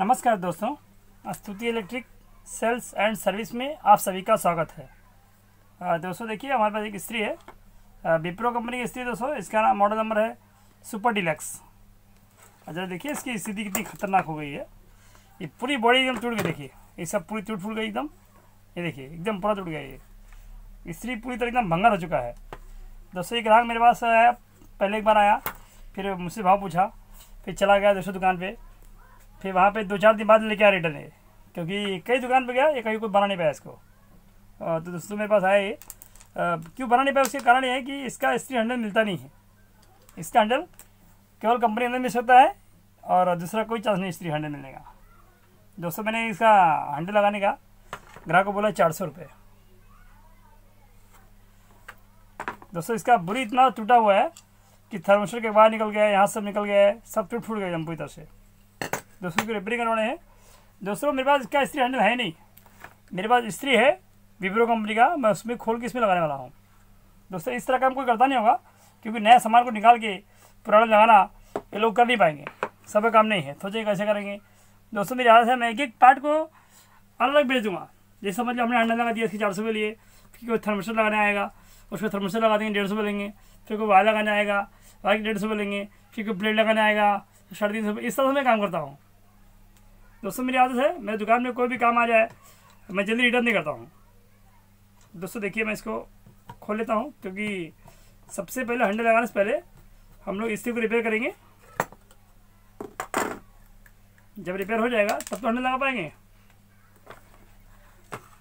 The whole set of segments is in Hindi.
नमस्कार दोस्तों, स्तुति इलेक्ट्रिक सेल्स एंड सर्विस में आप सभी का स्वागत है। दोस्तों देखिए, हमारे पास एक स्त्री है। विप्रो कंपनी की स्त्री दोस्तों, इसका नाम मॉडल नंबर है सुपर डिलक्स अच्छा देखिए, इसकी स्थिति कितनी खतरनाक हो गई है। ये पूरी बॉडी एकदम टूट गई, देखिए। ये सब पूरी टूट फूट गई एकदम। ये देखिए, एकदम पूरा टूट गया ये। स्त्री पूरी तरह एकदम भंगार हो चुका है। दोस्तों ये ग्राहक मेरे पास आया, पहले एक बार आया, फिर मुझसे भाव पूछा, फिर चला गया दोस्तों दुकान पे। फिर वहाँ पे दो चार दिन बाद लेके आया रिटर्न है। क्योंकि कई दुकान पे गया ये कहीं कोई बना नहीं पाया इसको। तो दोस्तों मेरे पास आए। क्यों बना नहीं पाया उसके कारण ये है कि इसका स्त्री हैंडल मिलता नहीं है। इसका हैंडल केवल कंपनी अंदर मिल सकता है और दूसरा कोई चांस नहीं स्त्री हैंडल मिलने का। दोस्तों मैंने इसका हैंडल लगाने का, ग्राहक को बोला चार सौ रुपये दोस्तों इसका बुरी इतना टूटा हुआ है कि थर्मोस्टेट के बाहर निकल गया है यहाँ सब निकल गया है, सब टूट फूट गया पूरी तरह से। दोस्तों को रिपेयरिंग करवाने हैं। दोस्तों मेरे पास इसका स्त्री हैंडल है नहीं। मेरे पास स्त्री है विप्रो कंपनी का, मैं उसमें खोल के इसमें लगाने वाला हूँ। दोस्तों, इस तरह का कोई करता नहीं होगा, क्योंकि नया सामान को निकाल के पुराना लगाना ये लोग कर नहीं पाएँगे। सब काम नहीं है, सोचिए कैसे करेंगे। दोस्तों, मेरी आदत है, मैं एक एक पार्ट को अलग अलग बेच दूँगा जैसे समझ लो हमने हैंडल लगा दिया इसके चार सौ लिए, फिर कोई थर्मोस्टेट लगाने आएगा उसमें थर्मोस्टेट लगा देंगे, डेढ़ सौ लेंगे, फिर कोई वायर लगाने आएगा वायर डेढ़ सौ लेंगे, फिर कोई प्लेट लगाने आएगा, साढ़े तीन सौ, इस तरह से मैं काम करता हूँ। दोस्तों, मेरी आदत है, मेरे दुकान में कोई भी काम आ जाए, मैं जल्दी रिटर्न नहीं करता हूँ। दोस्तों, देखिए, मैं इसको खोल लेता हूँ, क्योंकि सबसे पहले हैंडल लगाने से पहले हम लोग इसी को रिपेयर करेंगे। जब रिपेयर हो जाएगा, तब तो हैंडल लगा पाएँगे।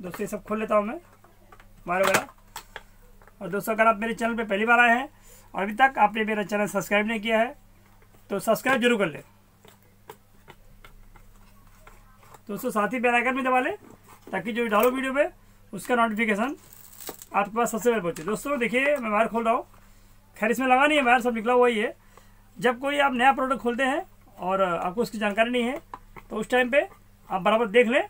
दोस्तों, ये सब खोल लेता हूँ मैं वायर वगैरह और दोस्तों, अगर आप मेरे चैनल पे पहली बार आए हैं, और अभी तक आपने मेरा चैनल सब्सक्राइब नहीं किया है तो सब्सक्राइब ज़रूर कर ले। दोस्तों, साथ ही बेल आइकन भी दबा लें ताकि जो डालो वीडियो पे, उसका नोटिफिकेशन आपके पास सबसे पहले पहुँचे। दोस्तों, देखिए, मैं वायर खोल रहा हूँ। खैर, इसमें लगा नहीं है वायर सब निकला हुआ ही है। जब कोई आप नया प्रोडक्ट खोलते हैं और आपको उसकी जानकारी नहीं है तो उस टाइम पे आप बराबर देख लें।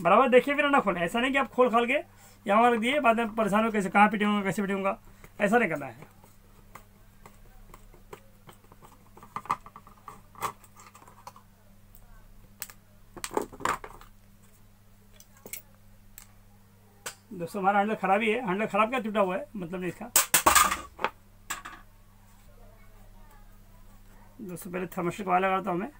बराबर देखिए फिर ना खोलें। ऐसा नहीं कि आप खोल खाल के यहाँ रख दिए, बाद में परेशान हो कैसे, कहाँ पिटूँगा, कैसे पिटूँगा, ऐसा नहीं करना है। दोस्तों, हमारा हैंडल खराब ही है। हैंडल खराब क्या टूटा हुआ है? मतलब नहीं इसका दोस्तों, पहले थर्मोस्टेट वाला लगाता हूँ मैं।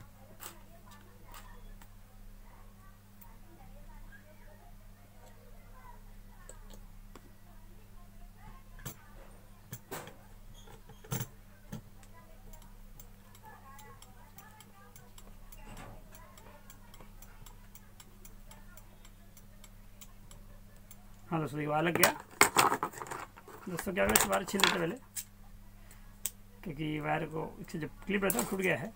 हाँ दोस्तों देखिए वायर लग गया दोस्तों, क्या करें वायर छील लेते पहले? क्योंकि वायर को इससे जब क्लिप रहता है टूट गया है।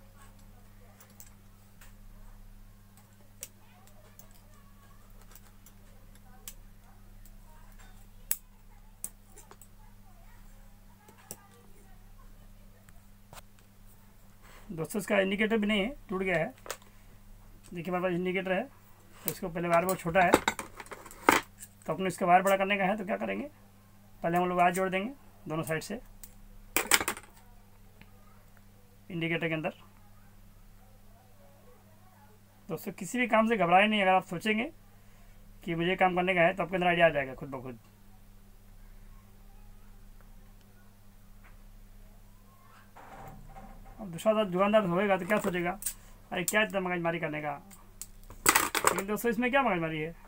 दोस्तों, इसका इंडिकेटर भी नहीं है, टूट गया है। देखिए, हमारे पास इंडिकेटर है तो इसको पहले वायर बहुत छोटा है। तो अपने इसका वायर बड़ा करने का है तो क्या करेंगे? पहले हम लोग वायर जोड़ देंगे, दोनों साइड से। इंडिकेटर के अंदर। दोस्तों, किसी भी काम से घबराए नहीं, अगर आप सोचेंगे कि मुझे काम करने का है तो आपके अंदर आइडिया आ जाएगा, खुद ब खुद। अब दूसरा दुकानदार होएगा तो क्या सोचेगा? अरे, क्या इतना मगजमारी करने का? लेकिन दोस्तों, इसमें क्या मगजमारी है?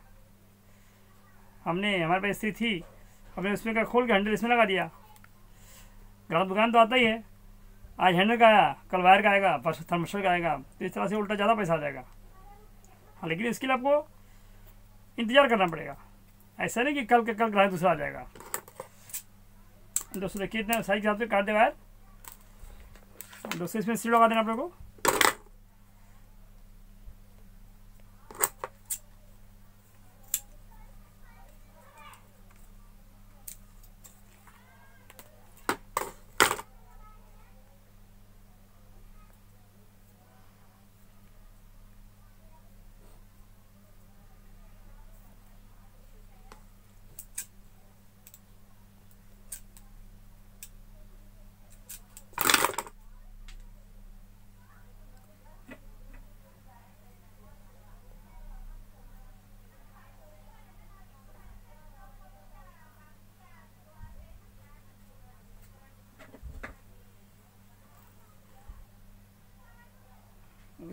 हमने, हमारे पास स्त्री थी। हमने उसमें का खोल के हैंडल इसमें लगा दिया। ग्राहक दुकान तो आता ही है। आज हैंडल का आया, कल वायर का आएगा, परसों थर्मोस्टेट का आएगा तो इस तरह से उल्टा ज़्यादा पैसा आ जाएगा। हाँ लेकिन इसके लिए आपको इंतज़ार करना पड़ेगा। ऐसा नहीं कि कल के, कल ग्राहक दूसरा आ जाएगा। दोस्तों देखिए इतना सही हिसाब से काट दे वायर दोस्तों इसमें सीट लगा देना आप लोग को।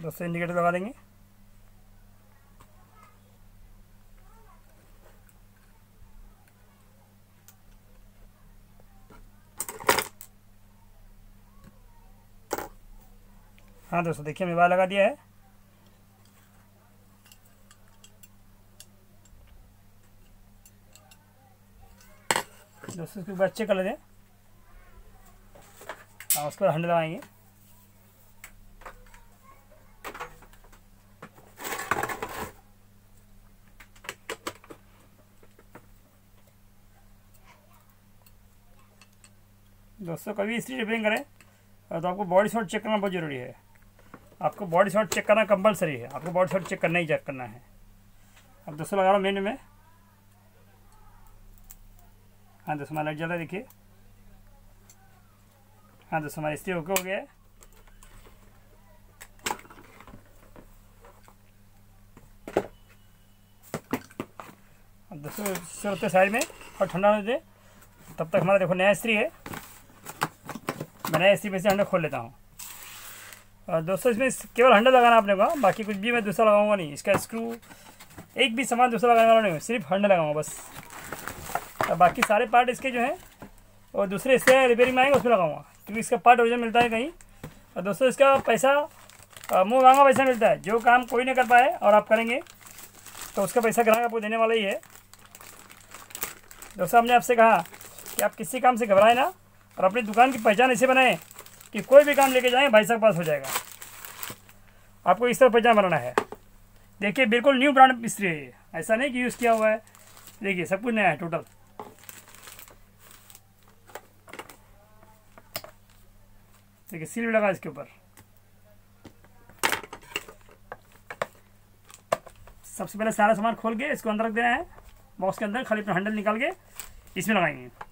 दोस्तों इंडिकेटर लगा देंगे। हाँ दोस्तों, देखिए हमने बार लगा दिया है। दोस्तों, इसके ऊपर अच्छे कलर है। हंड लगाएँगे। दोस्तों, कभी इसलिए रिपेयरिंग करें तो आपको बॉडी शॉट चेक करना बहुत ज़रूरी है। आपको बॉडी शॉट चेक करना कंपलसरी है। आपको बॉडी शॉट चेक करना ही चेक करना है। अब दोस्तों, लगा रहा हूँ मेन्यू में। हाँ दोस्तों, हमारा रहा है, देखिए। हाँ दोस्तों, हमारा स्त्री ओके हो गया है। दोस्तों साइड में और ठंडा होने दे। तब तक हमारा देखो नया स्त्री है। मैं नया स्त्री में से हंडा खोल लेता हूँ। दोस्तों, इसमें केवल हंडा लगाना आपने का बाकी कुछ भी मैं दूसरा लगाऊँगा नहीं। इसका स्क्रू एक भी सामान दूसरा लगाने वाला नहीं सिर्फ़ हंडा लगाऊँगा बस। और बाकी सारे पार्ट इसके जो हैं, और दूसरे इससे रिपेयरिंग में आएँगे, उसमें लगाऊँगा। क्योंकि इसका पार्ट ओरिजिनल मिलता है कहीं। और दोस्तों, इसका पैसा मुँह मांगा पैसा मिलता है। जो काम कोई नहीं कर पाए और आप करेंगे तो उसका पैसा ग्राहक आपको देने वाला ही है। दोस्तों, हमने आपसे कहा कि आप किसी काम से घबराए ना। और अपनी दुकान की पहचान ऐसे बनाएँ कि कोई भी काम लेके जाएँ, भाई साहब पास हो जाएगा। आपको इस तरह पहचान बनाना है। देखिए, बिल्कुल न्यू ब्रांड मिस्त्री है ये। ऐसा नहीं कि यूज़ किया हुआ है। देखिए, सब कुछ नया है टोटल देखिए सील लगा इसके ऊपर। सबसे पहले सारा सामान खोल के इसको अंदर रख देना है। बॉक्स के अंदर खाली अपना हैंडल निकाल के इसमें लगाएँगे।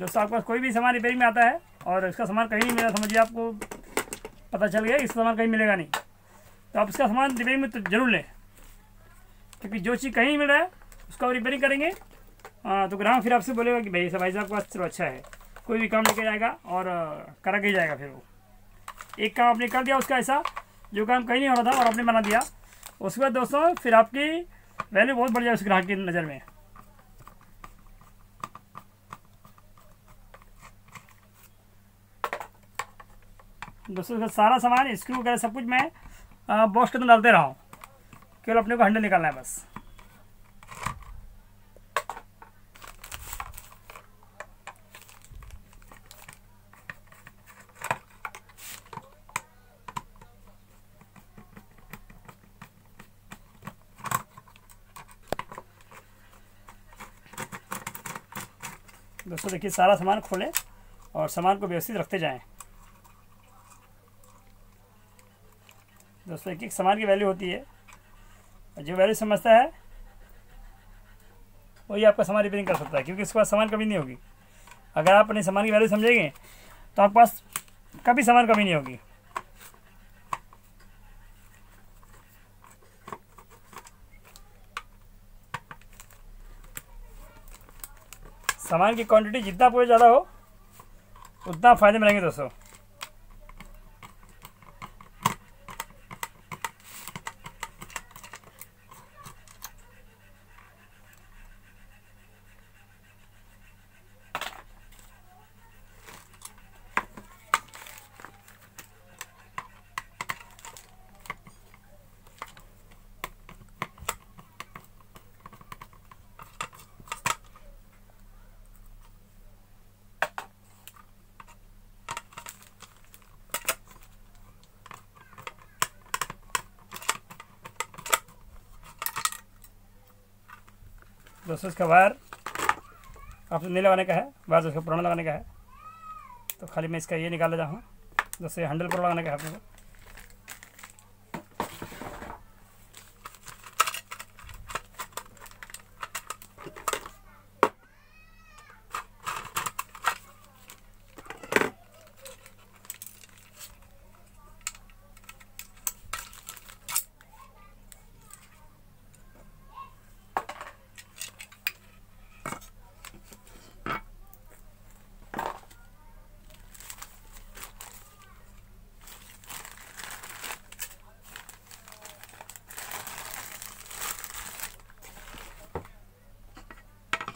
दोस्तों आपके पास कोई भी सामान रिपेयरिंग में आता है और इसका सामान कहीं नहीं मिला समझिए आपको पता चल गया इसका सामान कहीं मिलेगा नहीं। तो आप इसका सामान रिपेयरिंग में तो ज़रूर लें क्योंकि जो चीज़ कहीं मिल रहा है उसका रिपेयरिंग करेंगे। आ, तो ग्राहक फिर आपसे बोलेगा कि भाई भाई साहब का चलो अच्छा है। कोई भी काम लेके जाएगा और करा के जाएगा फिर वो। एक काम आपने कर दिया उसका ऐसा जो काम कहीं नहीं हो रहा था और आपने बना दिया। उसके बाद दोस्तों फिर आपकी वैल्यू बहुत बढ़ जाए उस ग्राहक की नज़र में। दोस्तों, इसका सारा सामान स्क्रू वगैरह सब कुछ मैं बॉक्स के अंदर डालते रहा हूँ। केवल अपने को हैंडल निकालना है बस। दोस्तों, देखिए, सारा सामान खोलें और सामान को व्यवस्थित रखते जाएँ। दोस्तों एक एक सामान की वैल्यू होती है। और जो वैल्यू समझता है, वही आपका सामान रिपेयरिंग कर सकता है, क्योंकि उसके पास सामान कमी नहीं होगी। अगर आप अपने सामान की वैल्यू समझेंगे तो आपके पास कभी सामान कमी नहीं होगी। सामान की क्वांटिटी जितना पूरे ज़्यादा हो, उतना फ़ायदे में रहेंगे दोस्तों। दोस्तों इसका वायर आपसे नहीं लगाने का है वायर उसका पुराना लगाने का है। तो खाली मैं इसका ये निकाल लेता हूँ दोस्तों हैंडल पर लगाने का है अपने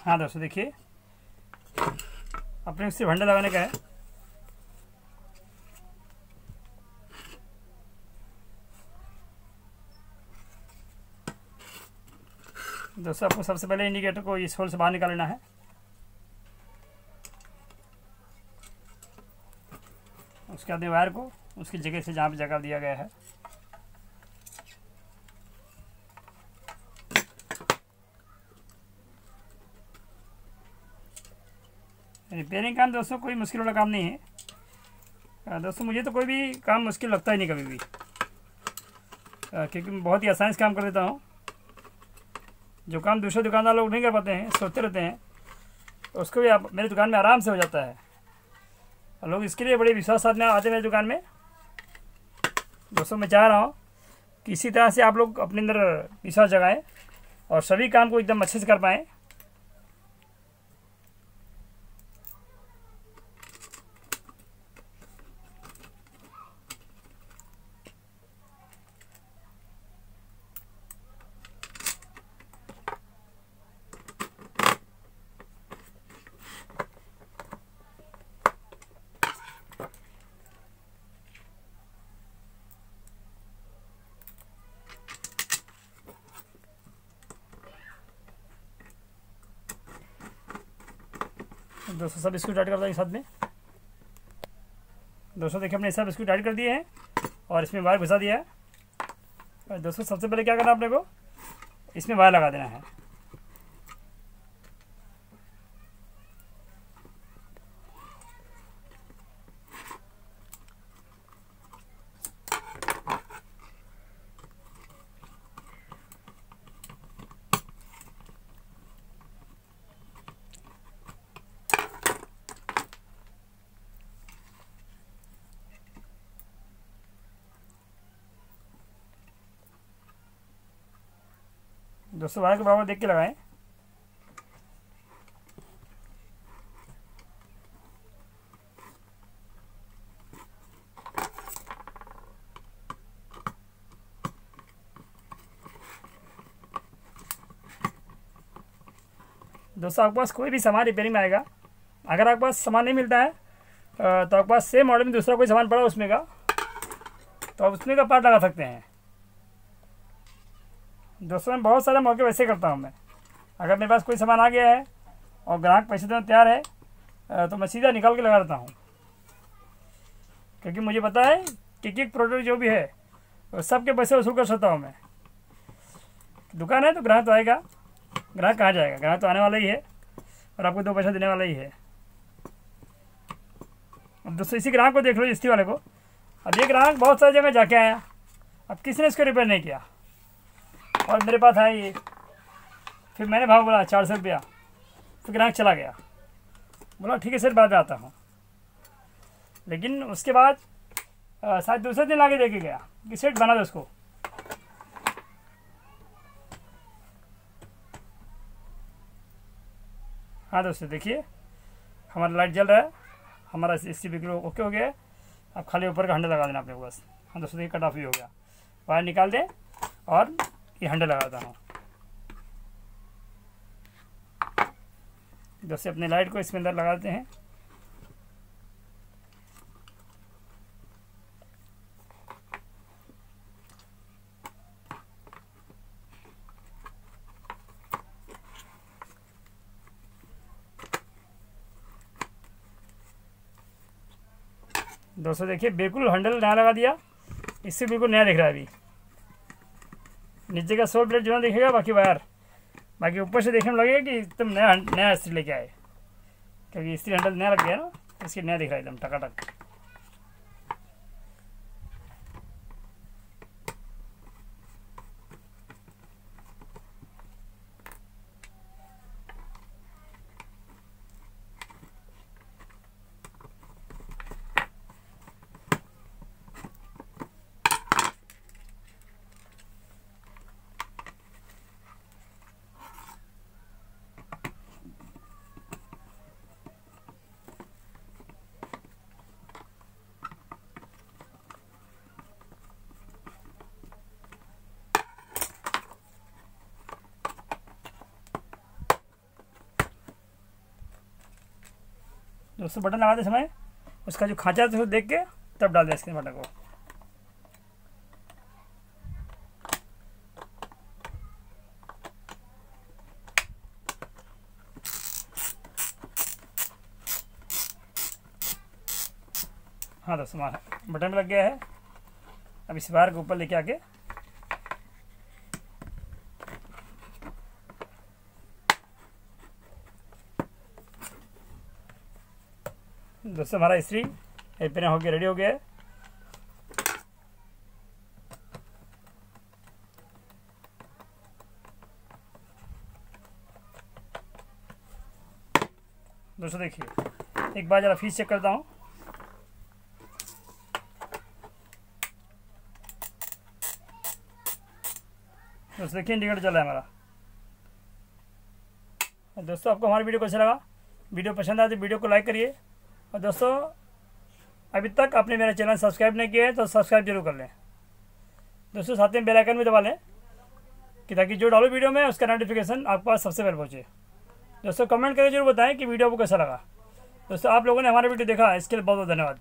हाँ दोस्तों, देखिए। अपने सिर्फ़ हंडा लगाने का है। दोस्तों, आपको सबसे पहले इंडिकेटर को इस होल से बाहर निकालना है। उसके बाद वायर को उसकी जगह से जहाँ पे जगह दिया गया है। रिपेयरिंग काम दोस्तों कोई मुश्किल वाला काम नहीं है। दोस्तों मुझे तो कोई भी काम मुश्किल लगता ही नहीं कभी भी। क्योंकि मैं बहुत ही आसानी से काम कर देता हूँ। जो काम दूसरे दुकानदार लोग नहीं कर पाते हैं, सोचते रहते हैं, उसको भी आप मेरी दुकान में आराम से हो जाता है। और लोग इसके लिए बड़े विश्वास साथ में आते हैं मेरी दुकान में। दोस्तों मैं चाह रहा हूँ कि इसी तरह से आप लोग अपने अंदर विश्वास जगाएँ और सभी काम को एकदम अच्छे से कर पाएँ। दोस्तों, सब बिस्कुट ऐड कर साथ में। दोस्तों, देखिए, हमने सब बिस्कुट ऐड कर दिए हैं और इसमें वायर घुसा दिया है। दोस्तों, सबसे पहले क्या करना है अपने को? इसमें वायर लगा देना है। दोस्तों वायर के बराबर देख के लगाएँ। दोस्तों, आपके पास कोई भी सामान रिपेयरिंग में आएगा। अगर आपके पास सामान नहीं मिलता है तो आपके पास सेम मॉडल में दूसरा कोई सामान पड़ा उसमें का तो आप उसमें का पार्ट लगा सकते हैं। दोस्तों, मैं बहुत सारे मौके वैसे करता हूँ मैं। अगर मेरे पास कोई सामान आ गया है और ग्राहक पैसे देने तैयार है तो मैं सीधा निकाल के लगा देता हूँ। क्योंकि मुझे पता है कि एक प्रोडक्ट जो भी है, वो सबके पैसे वसूल कर सकता हूँ मैं। दुकान है तो ग्राहक तो आएगा। ग्राहक कहाँ जाएगा? ग्राहक तो आने वाला ही है और आपको दो पैसा देने वाला ही है। अब दोस्तों, इसी ग्राहक को देख लो, इसी वाले को। अब ये ग्राहक बहुत सारी जगह जाके आया। अब किसी ने इसको रिपेयर नहीं किया? और मेरे पास है ये। फिर मैंने भाव बोला, चार सौ रुपया। फिर ग्राहक चला गया। बोला, ठीक है सर, बाद में आता हूँ। लेकिन उसके बाद शायद दूसरे दिन आगे देके गया। कि सेट बना दो उसको। हाँ दोस्तों, देखिए, हमारा लाइट जल रहा है। हमारा ए सी बिल्कुल ओके हो गया है। अब खाली ऊपर का हंडा लगा देना अपने बस। हाँ दोस्तों, देखिए, कट ऑफ़ भी हो गया। वायर निकाल दें और ये हंडा लगाता हूँ। जैसे अपने लाइट को इसके अंदर लगाते हैं। दोस्तों देखिए, बिल्कुल हैंडल नया लगा दिया। इससे बिल्कुल नया दिख रहा है अभी। नीचे का सोल प्लेट जो है दिखेगा, बाकी वायर। बाकी ऊपर से देखने में लगेगा कि एकदम नया नया स्त्री लेके आए। क्योंकि स्त्री हैंडल नया लग गया ना, इसकी नया दिख रहा है एकदम टकाटक। दोस्तों बटन लगाते समय उसका जो खांचा है देख के तब डाल दें इसके बटन को। हाँ दोस्तों बटन लग गया है। अब इस बार के ऊपर लेके आके दोस्तों, हमारा इस्त्री एपन हो गया रेडी हो गया है। दोस्तों, देखिए, एक बार जरा फ़ीस चेक करता हूँ। दोस्तों, देखिए इंडिकेटर चल रहा है हमारा। दोस्तों, आपको हमारा वीडियो कैसा लगा? वीडियो पसंद आए तो वीडियो को लाइक करिए। और दोस्तों, अभी तक आपने मेरा चैनल सब्सक्राइब नहीं किया है तो सब्सक्राइब ज़रूर कर लें। दोस्तों, साथ में बेलाइकन भी दबा लें, कि ताकि जो डालो वीडियो में उसका नोटिफिकेशन आपके पास सबसे पहले पहुँचे। दोस्तों कमेंट करके ज़रूर बताएँ कि वीडियो आपको कैसा लगा। दोस्तों, आप लोगों ने हमारा वीडियो देखा, इसके लिए बहुत बहुत धन्यवाद।